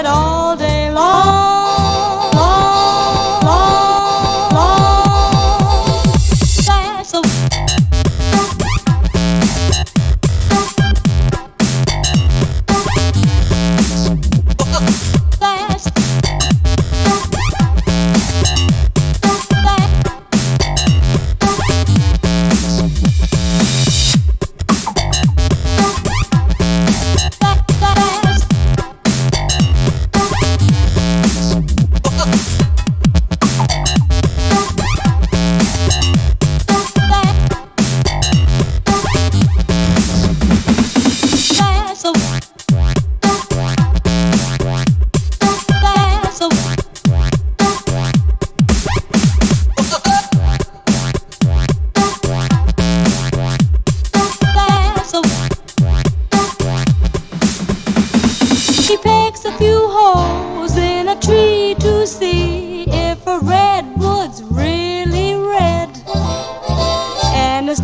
it all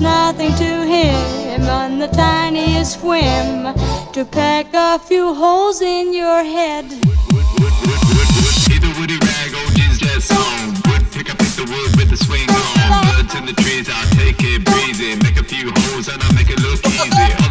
Nothing to him on the tiniest whim to peck a few holes in your head. Woody rag. Wood pick, I pick the wood with swing on. Birds in the trees, I'll take it breezy. Make a few holes and I'll make it look easy.